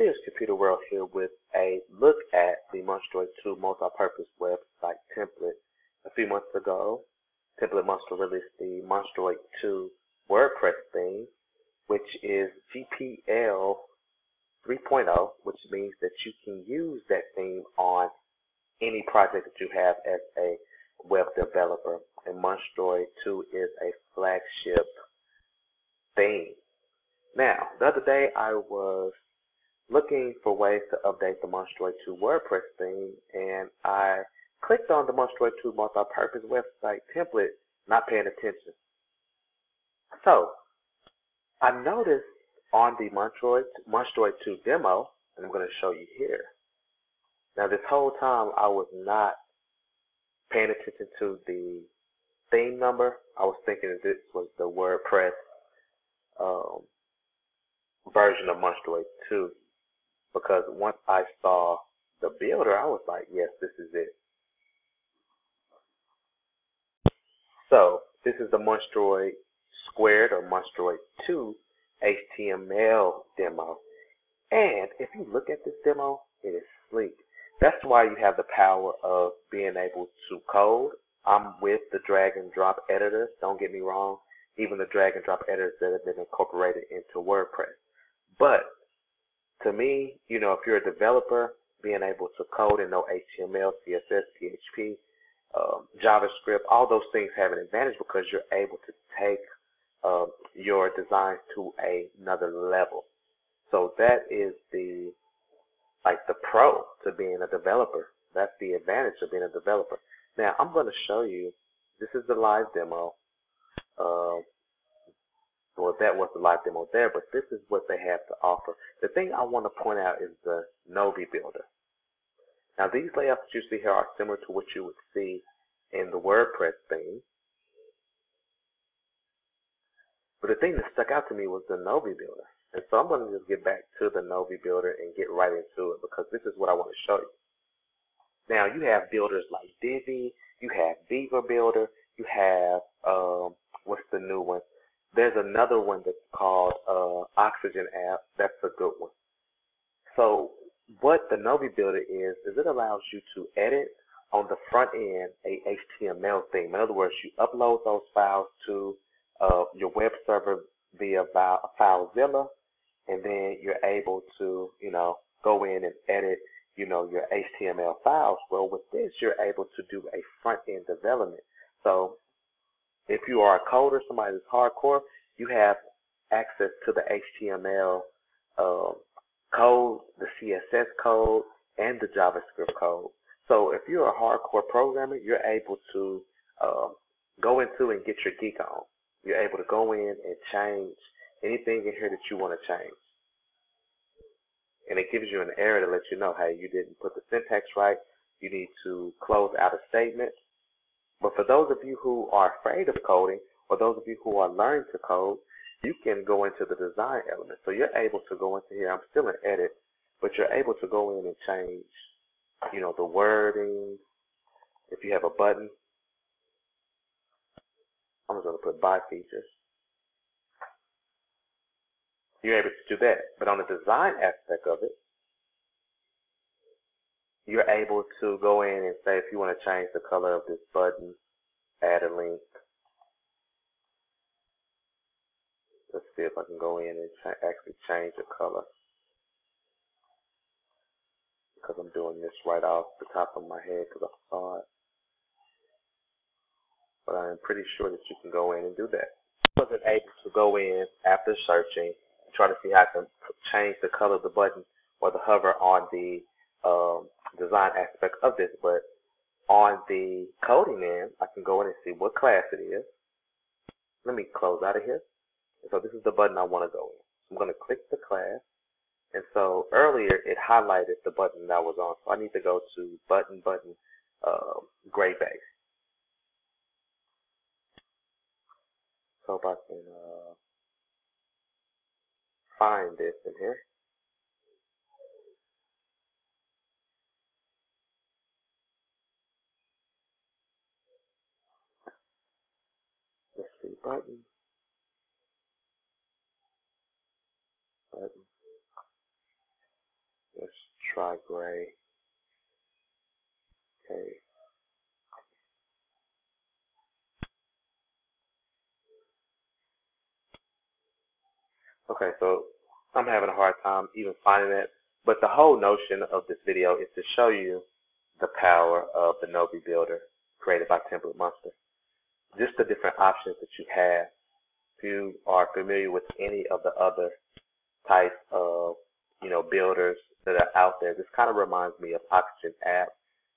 Spears Computer World here with a look at the Monstroid 2 multi-purpose website template. A few months ago, Template Monster released the Monstroid 2 WordPress theme, which is GPL 3.0, which means that you can use that theme on any project that you have as a web developer. And Monstroid 2 is a flagship theme. Now, the other day I was looking for ways to update the Monstroid 2 WordPress theme, and I clicked on the Monstroid 2 multi-purpose website template, not paying attention. So, I noticed on the Monstroid, Monstroid 2 demo, and I'm going to show you here. Now, this whole time I was not paying attention to the theme number. I was thinking that this was the WordPress um, version of Monstroid 2 because once I saw the builder, I was like, yes, this is it. So this is the Monstroid Squared or Monstroid 2 HTML demo. And if you look at this demo, it is sleek. That's why you have the power of being able to code. I'm with the drag and drop editors. Don't get me wrong. Even the drag and drop editors that have been incorporated into WordPress. But to me, you know, if you're a developer, being able to code and know HTML, CSS, PHP, um, JavaScript, all those things have an advantage because you're able to take um, your designs to a, another level. So that is the like the pro to being a developer. That's the advantage of being a developer. Now I'm going to show you. This is the live demo. That was the live demo there, but this is what they have to offer. The thing I want to point out is the Novi Builder. Now, these layouts that you see here are similar to what you would see in the WordPress theme. But the thing that stuck out to me was the Novi Builder. And so I'm going to just get back to the Novi Builder and get right into it because this is what I want to show you. Now, you have builders like Divi, you have Beaver Builder, you have, um, what's the new one? There's another one that's called uh, Oxygen app. That's a good one. So what the Novi Builder is, is it allows you to edit on the front end a HTML theme. In other words, you upload those files to uh, your web server via FileZilla, and then you're able to, you know, go in and edit, you know, your HTML files. Well, with this, you're able to do a front end development. So if you are a coder, somebody that's hardcore, you have access to the HTML um, code, the CSS code, and the JavaScript code. So if you're a hardcore programmer, you're able to um, go into and get your geek on. You're able to go in and change anything in here that you want to change. And it gives you an error to let you know, hey, you didn't put the syntax right. You need to close out a statement. But for those of you who are afraid of coding, or those of you who are learning to code, you can go into the design element. So you're able to go into here. I'm still in edit, but you're able to go in and change, you know, the wording. If you have a button, I'm just going to put by features. You're able to do that. But on the design aspect of it, you're able to go in and say if you want to change the color of this button, add a link. Let's see if I can go in and ch actually change the color. Because I'm doing this right off the top of my head because I saw it. But I am pretty sure that you can go in and do that. I wasn't able to go in after searching and try to see how I can change the color of the button or the hover on the um, design aspect of this, but on the coding end, I can go in and see what class it is. Let me close out of here. So this is the button I want to go in. I'm going to click the class. And so earlier it highlighted the button that was on. So I need to go to button, button, uh, gray base. So if I can uh, find this in here. Button, button. Let's try gray. Okay. Okay, so I'm having a hard time even finding it. But the whole notion of this video is to show you the power of the Novi Builder created by Template Monster. Just the different options that you have. If you are familiar with any of the other types of, you know, builders that are out there, this kind of reminds me of Oxygen app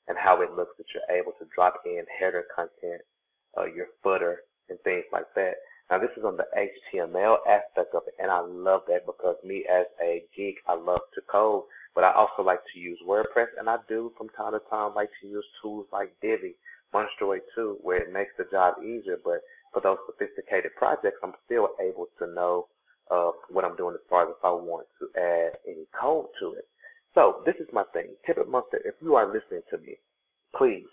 and how it looks that you're able to drop in header content, uh, your footer, and things like that. Now this is on the HTML aspect of it, and I love that because me as a geek, I love to code, but I also like to use WordPress, and I do from time to time like to use tools like Divi, Monstroid 2, where it makes the job easier, but for those sophisticated projects, I'm still able to know uh, what I'm doing as far as if I want to add any code to it. So this is my thing. Template Monster, if you are listening to me, please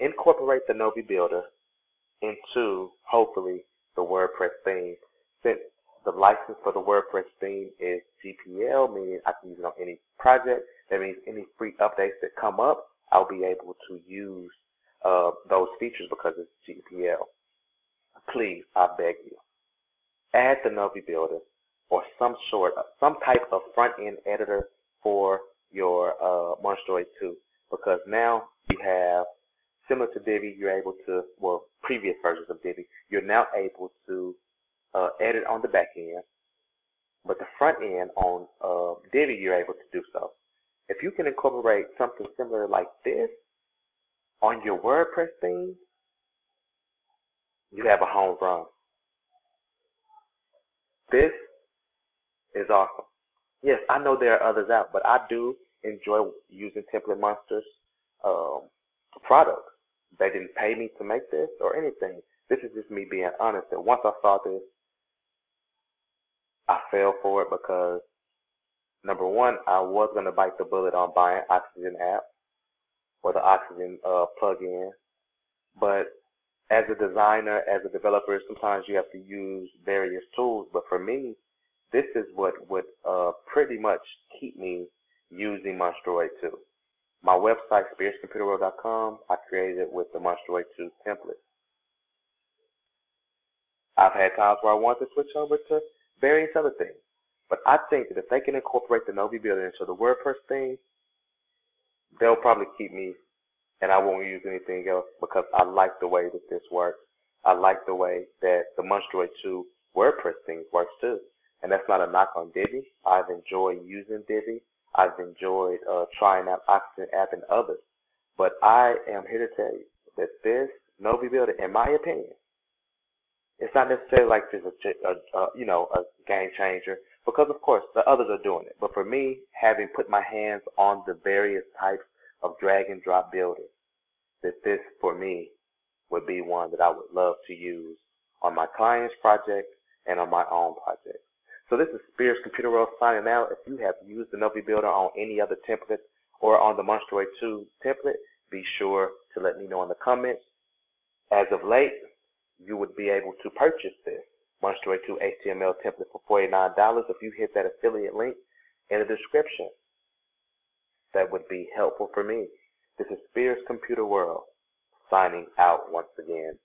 incorporate the Novi Builder into hopefully the WordPress theme. Since the license for the WordPress theme is GPL, meaning I can use it on any project. That means any free updates that come up, I'll be able to use uh, those features because it's GPL. Please, I beg you, add the Novi Builder or some sort, of, some type of front end editor for your uh, Monstroid 2 because now you have similar to Divi, you're able to, well, previous versions of Divi, you're now able to uh, edit on the back end, but the front end on uh, Divi, you're able to do so. If you can incorporate something similar like this on your WordPress theme, you have a home run. This is awesome. Yes, I know there are others out, but I do enjoy using Template Monster's um, products. They didn't pay me to make this or anything. This is just me being honest. And once I saw this, I fell for it because number one, I was gonna bite the bullet on buying Oxygen app or the Oxygen uh, plugin, but as a designer, as a developer, sometimes you have to use various tools. But for me, this is what would uh, pretty much keep me using Monstroid 2. My website, spearscomputerworld.com, I created it with the Monstroid 2 template. I've had times where I want to switch over to various other things. But I think that if they can incorporate the Novi builder into the WordPress thing, they'll probably keep me and I won't use anything else because I like the way that this works. I like the way that the Monstroid 2 WordPress thing works too. And that's not a knock on Divi. I've enjoyed using Divi. I've enjoyed uh, trying out Oxygen app and others. But I am here to tell you that this Novi Builder, in my opinion, it's not necessarily like this a, a, a you know a game changer because of course the others are doing it. But for me, having put my hands on the various types of drag and drop builders, that this for me would be one that I would love to use on my client's project and on my own project. So this is Spears Computer World signing out. If you have used the Novi Builder on any other template or on the Monstroid 2 template, be sure to let me know in the comments. As of late, you would be able to purchase this Monstroid 2 HTML template for $49 if you hit that affiliate link in the description. That would be helpful for me. This is Spears Computer World signing out once again.